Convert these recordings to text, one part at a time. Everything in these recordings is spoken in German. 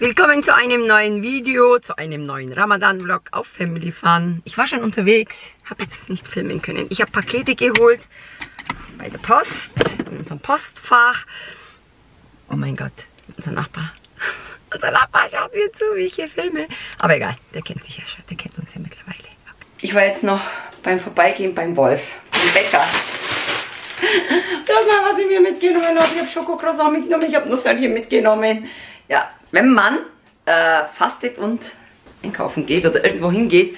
Willkommen zu einem neuen Video, zu einem neuen Ramadan-Vlog auf Family Fun. Ich war schon unterwegs, habe jetzt nicht filmen können. Ich habe Pakete geholt bei der Post, in unserem Postfach. Oh mein Gott, unser Nachbar. Unser Nachbar schaut mir zu, wie ich hier filme. Aber egal, der kennt sich ja schon, der kennt uns ja mittlerweile. Ich war jetzt noch beim Vorbeigehen beim Wolf, im Bäcker. Das mal, was ich mir mitgenommen habe. Ich habe Schokocroissant mitgenommen, ich habe Nusshörnchen mitgenommen. Ja, wenn man äh, fastet und einkaufen geht oder irgendwo hingeht,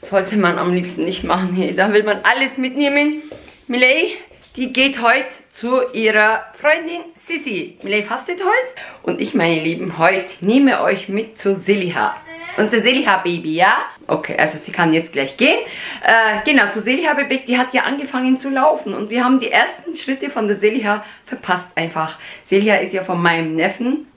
sollte man am liebsten nicht machen. Hey, da will man alles mitnehmen. Miley, die geht heute zu ihrer Freundin Sissi. Miley fastet heute und ich, meine Lieben, heute nehme euch mit zu Seliha. Unser Seliha-Baby, ja? Okay, also sie kann jetzt gleich gehen. Äh, genau, zu Seliha Baby, die hat ja angefangen zu laufen und wir haben die ersten Schritte von der Seliha verpasst einfach. Seliha ist ja von meinem Neffen,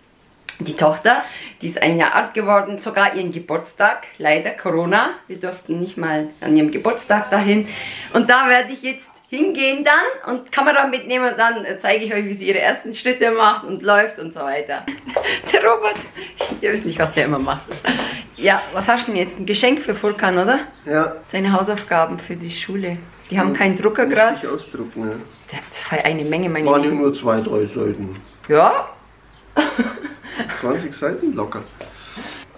die Tochter, die ist ein Jahr alt geworden, sogar ihren Geburtstag, leider Corona. Wir durften nicht mal an ihrem Geburtstag dahin. Und da werde ich jetzt hingehen dann und Kamera mitnehmen und dann zeige ich euch, wie sie ihre ersten Schritte macht und läuft und so weiter. Der Robert, ihr wisst nicht, was der immer macht. Ja, was hast du denn jetzt? Ein Geschenk für Vulkan, oder? Ja. Seine Hausaufgaben für die Schule. Die haben keinen Drucker gerade. Ich ausdrucken, ja. Das war eine Menge, meine Waren ja nur zwei, drei Seiten. Ja, 20 Seiten locker.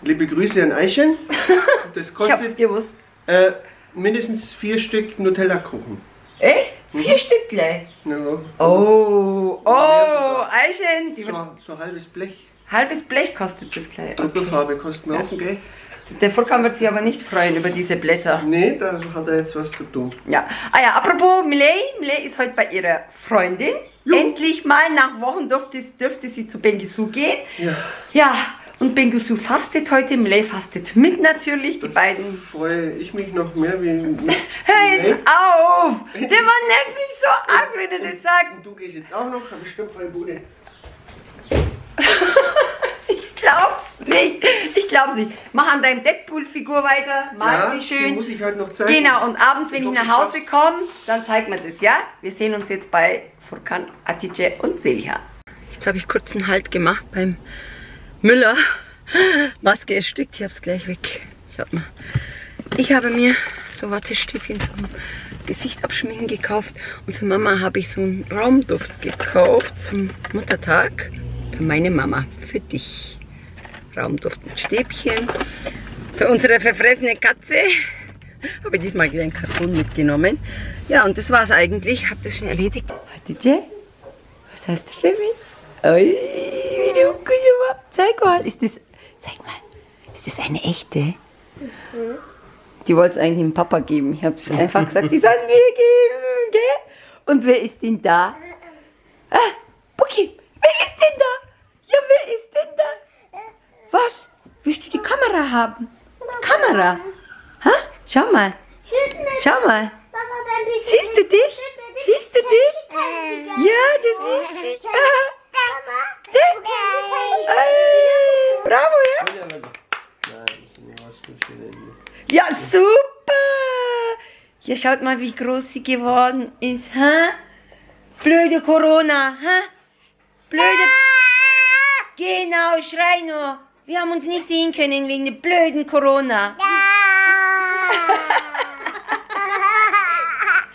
Liebe Grüße an Eichen. Das ich hab's kostet gewusst. äh, mindestens vier Stück Nutella-Kuchen. Echt? Vier Stück gleich. Ja, Oh, oh. Eichen. So, so ein halbes Blech. halbes Blech kostet das gleich. Okay. Doppelfarbe kostet einen Haufen Geld. Der Volkan wird sich aber nicht freuen über diese Blätter. Nee, da hat er jetzt was zu tun. Ja. Ah ja, apropos Miley. Miley ist heute bei ihrer Freundin. Endlich mal nach Wochen durfte, dürfte sie zu Bengisu gehen. Ja. Ja, und Bengisu fastet heute. Miley fastet mit natürlich. Die beiden. Freue ich mich noch mehr wie. Hör jetzt auf! Der Mann nennt mich so an, wenn er das sagt. Und du gehst jetzt auch noch, bestimmt voll Bude. Ich glaub's nicht. Ich glaub's nicht. Mach an deinem Deadpool-Figur weiter. Mal Ja, sie die schön. muss ich heute noch zeigen. Genau, und abends, wenn Ich ich nach Hause komme, dann zeigt man das, ja? Wir sehen uns jetzt bei Furkan, Atice und Seliha. Jetzt habe ich kurz einen Halt gemacht beim Müller. Maske erstickt, ich hab's gleich weg. Schaut mal. Ich habe mir so Wattestäbchen zum Gesicht abschminken gekauft und für Mama habe ich so einen Raumduft gekauft zum Muttertag. Für meine Mama, für dich. Raumduft mit Stäbchen. Für unsere verfressene Katze habe ich diesmal gleich einen Karton mitgenommen. Ja, und das war's eigentlich. Hab das schon erledigt. Hatice, was hast du für mich? Ui, wie du Zeig mal, ist das, zeig mal, ist das eine echte? Die wollte es eigentlich dem Papa geben. Ich habe einfach gesagt, die soll es mir geben, gell? Und wer ist denn da? Ah, Buki, wer ist denn da? Ja, wer ist denn? Was? Willst du die Kamera haben? Kamera? Ha? Schau mal. Schau mal. Siehst du dich? Siehst du dich? Ja, du siehst dich. Ah. Ey, Bravo, ja? Ja, super. Ja, schaut mal, wie groß sie geworden ist. Ha? Blöde Corona. Ha? Blöde... Genau, schrei nur. Wir haben uns nicht sehen können wegen der blöden Corona.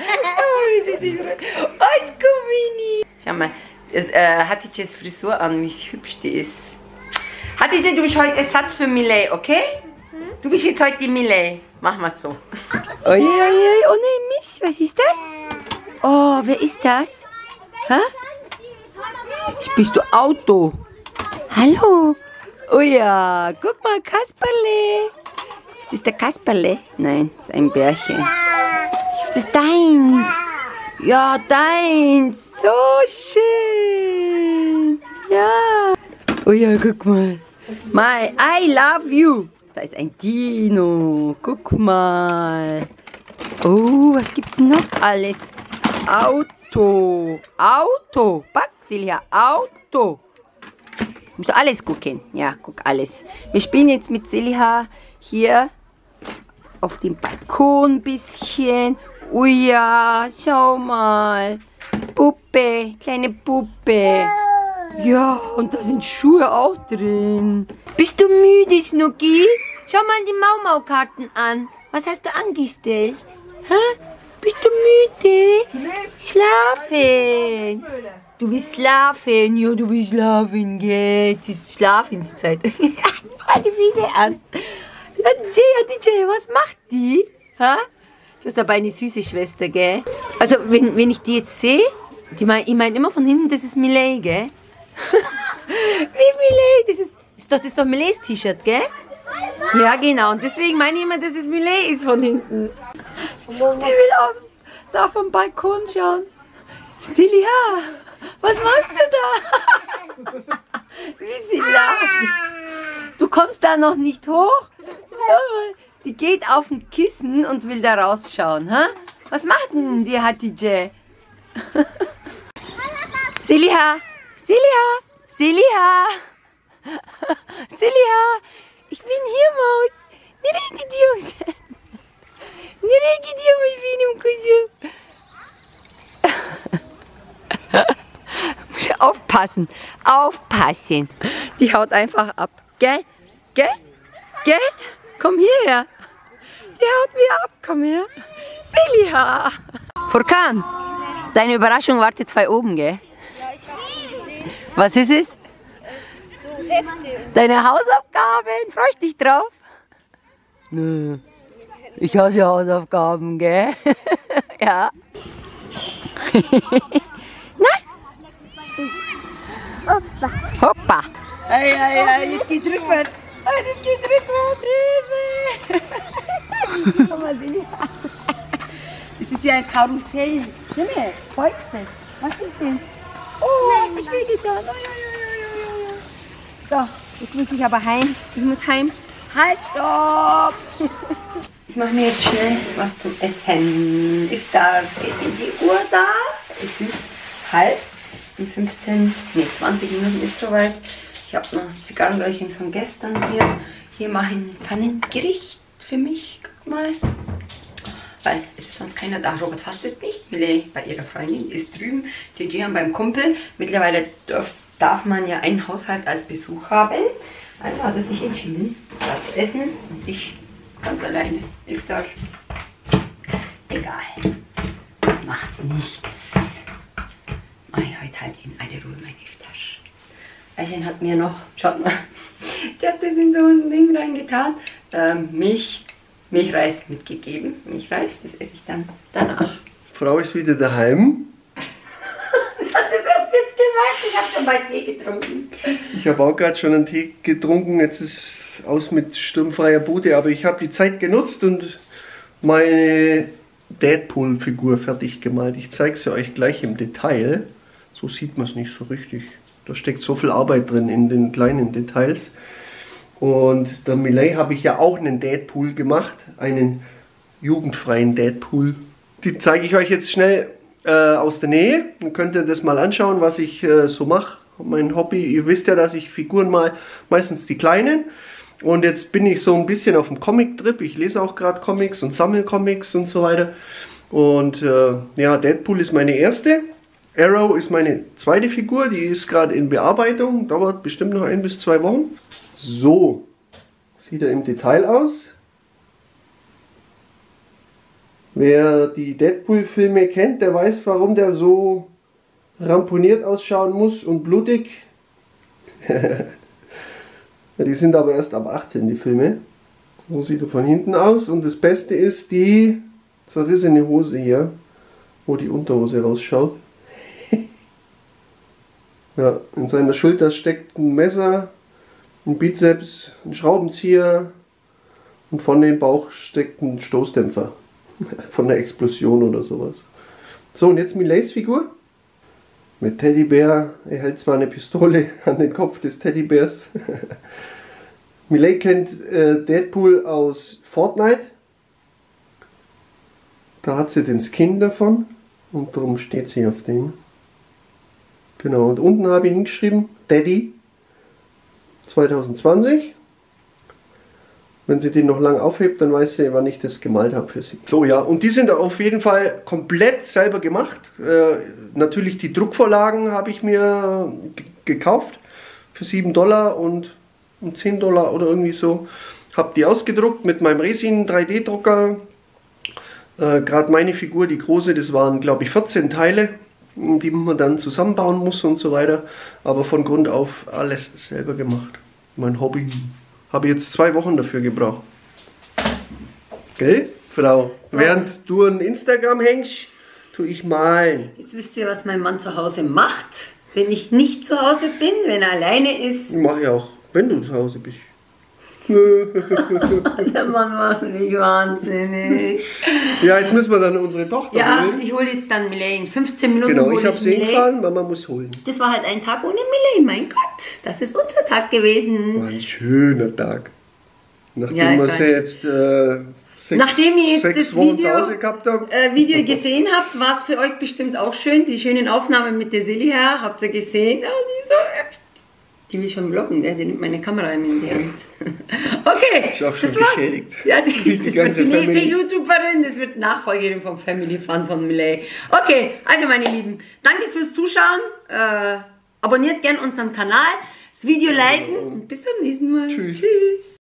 Oh, wie sie. Oh, Scumini. Schau mal, es, äh, Hatices Frisur an, wie hübsch die ist. Hatice, du bist heute Ersatz für Millet, okay? Du bist jetzt heute die Millet. Machen wir so. Ui, ui, ui, oh nein, mich. Was ist das? Oh, wer ist das? Hä? Bist du Auto? Hallo? Oh ja, guck mal, Kasperle. Ist das der Kasperle? Nein, das ist ein Bärchen. Ist das deins? Ja, deins. So schön. Ja. Oh ja, guck mal. My, I love you. Da ist ein Dino. Guck mal. Oh, was gibt's noch alles? Auto. Auto. Pack, Silja, Auto. Musst du alles gucken? Ja, guck alles. Wir spielen jetzt mit Silja hier auf dem Balkon ein bisschen. Ui ja, schau mal. Puppe, kleine Puppe. Ja, und da sind Schuhe auch drin. Bist müde, Schnucki? Schau mal die Maumaukarten an. Was hast du angestellt? Hä? Bist du müde? Schlafen. Du willst schlafen. Ja, du willst schlafen. Jetzt ist Schlafenszeit. Mal die Füße an. Erzähl, DJ, was macht die? Ha? Du hast aber eine süße Schwester, gell? Also, wenn, wenn ich die jetzt sehe, die mein, ich meine immer von hinten, das ist Millet, gell? Wie Millet, das ist, ist doch, doch Millets T-Shirt, gell? Ja, genau. Und deswegen meine ich immer, dass es Millet ist von hinten. Die will aus, da vom Balkon schauen. Silja, was machst du da? Wie sie lacht. Du kommst da noch nicht hoch? Die geht auf ein Kissen und will da rausschauen. Ha? Was macht denn die Hatice? Silja, Silja, Silja, Silja, ich bin hier, Maus. Nereye gidiyorsun? Nereye gidiyormuş benim kuzum? Aufpassen, aufpassen. Die haut einfach ab. Gell? Gell? Gell? Komm hierher. Die haut mir ab. Komm her. Celia. Furkan, deine Überraschung wartet bei oben, gell? Was ist es? Deine Hausaufgaben. Freust du dich drauf? Nö. Ich hasse Hausaufgaben, gell? ja. Hoppa. Hoppa. Hey, hey, hey, jetzt geht's rückwärts. Hey, das geht rückwärts. Hilfe. Das ist ja ein Karussell. Junge, Volksfest. Was ist denn? Oh, hast dich wehgetan. Oh, ja, ja, ja, ja, ja. So, jetzt muss ich aber heim. Ich muss heim. Halt, stopp! Ich mache mir jetzt schnell was zum Essen. Ich darf, seht ihr die Uhr da? Es ist halb. In 15, nee, 20 Minuten ist soweit. Ich habe noch Zigarrenröhrchen von gestern hier. Hier mache ich ein Pfannengericht für mich. Guck mal. Weil es ist sonst keiner da. Robert fastet nicht. Mille bei ihrer Freundin ist drüben. Die Gian beim Kumpel. Mittlerweile darf, darf man ja einen Haushalt als Besuch haben. Also hat er sich entschieden, da zu essen und ich ganz alleine. Iftar. Egal. Das macht nichts. Ich heute halt in alle Ruhe mein Iftar. Eichen hat mir noch, schaut mal, die hat das in so ein Ding reingetan, ähm, Milch, Milchreis mitgegeben. Milchreis, das esse ich dann danach. Frau ist wieder daheim. Ich habe schon mal Tee getrunken. Ich habe auch gerade schon einen Tee getrunken. Jetzt ist aus mit sturmfreier Bude, aber ich habe die Zeit genutzt und meine Deadpool-Figur fertig gemalt. Ich zeige sie euch gleich im Detail. So sieht man es nicht so richtig. Da steckt so viel Arbeit drin in den kleinen Details. Und der Millet habe ich ja auch einen Deadpool gemacht, einen jugendfreien Deadpool. Die zeige ich euch jetzt schnell äh, aus der Nähe. Dann könnt ihr das mal anschauen, was ich äh, so mache. Mein Hobby, ihr wisst ja, dass ich Figuren mal, meistens die kleinen. Und jetzt bin ich so ein bisschen auf dem Comic-Trip. Ich lese auch gerade Comics und sammle Comics und so weiter. Und äh, ja, Deadpool ist meine erste. Arrow ist meine zweite Figur, die ist gerade in Bearbeitung, dauert bestimmt noch ein bis zwei Wochen. So sieht er im Detail aus. Wer die Deadpool-Filme kennt, der weiß, warum der so ramponiert ausschauen muss und blutig. die sind aber erst ab 18, die Filme. So sieht er von hinten aus. Und das Beste ist die zerrissene Hose hier, wo die Unterhose rausschaut. Ja, in seiner Schulter steckt ein Messer, ein Bizeps, ein Schraubenzieher und von dem Bauch steckt ein Stoßdämpfer von der Explosion oder sowas. So, und jetzt Millets Figur. Mit Teddybär. Er hält zwar eine Pistole an den Kopf des Teddybärs. Millet kennt äh, Deadpool aus Fortnite. Da hat sie den Skin davon und darum steht sie auf dem. Genau, und unten habe ich hingeschrieben Daddy 2020. Wenn sie den noch lang aufhebt, dann weiß sie, wann ich das gemalt habe für sie. So, ja, und die sind auf jeden Fall komplett selber gemacht. Äh, natürlich die Druckvorlagen habe ich mir gekauft für 7 Dollar und um 10 Dollar oder irgendwie so. Habe die ausgedruckt mit meinem Resin 3D-Drucker. Äh, Gerade meine Figur, die große, das waren glaube ich 14 Teile, die man dann zusammenbauen muss und so weiter. Aber von Grund auf alles selber gemacht. Mein Hobby. Habe jetzt zwei Wochen dafür gebraucht. Gell, Frau? So. Während du an Instagram hängst, tue ich malen. Jetzt wisst ihr, was mein Mann zu Hause macht, wenn ich nicht zu Hause bin, wenn er alleine ist. Mache ich auch, wenn du zu Hause bist. Der Mann macht mich wahnsinnig. Ja, jetzt müssen wir dann unsere Tochter Ja, holen. ich hole jetzt dann Millet in 15 Minuten. Genau, hole ich habe sie Millet. gefahren, Mama muss holen. Das war halt ein Tag ohne Millet, mein Gott. Das ist unser Tag gewesen. War ein schöner Tag. Nachdem Ja, es wir war sie ein- jetzt äh, sechs, Nachdem ihr jetzt sechs das Wochen Video- zu Hause gehabt habt. Äh, Video gesehen habt, war es für euch bestimmt auch schön. Die schönen Aufnahmen mit der Silly her, habt ihr gesehen? Ja, die so Die will schon blocken, der, die nimmt meine Kamera in die Hand. Okay, Ist auch schon das war's. geschädigt. Ja, die, Die das wird ganze die nächste Family. YouTuberin, das wird Nachfolgerin vom Family Fun von Millet. Okay, also meine Lieben, danke fürs Zuschauen. Äh, abonniert gern unseren Kanal, das Video liken und bis zum nächsten Mal. Tschüss. Tschüss.